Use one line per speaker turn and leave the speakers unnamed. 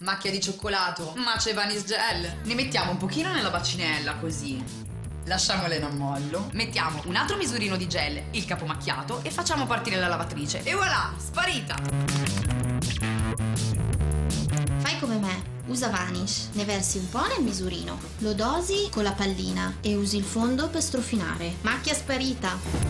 macchia di cioccolato, mace Vanish Gel. Ne mettiamo un pochino nella bacinella così. Lasciamole in ammollo. Mettiamo un altro misurino di gel, il capo macchiato e facciamo partire la lavatrice. E voilà, sparita!
Fai come me. Usa Vanish, ne versi un po' nel misurino, lo dosi con la pallina e usi il fondo per strofinare. Macchia sparita!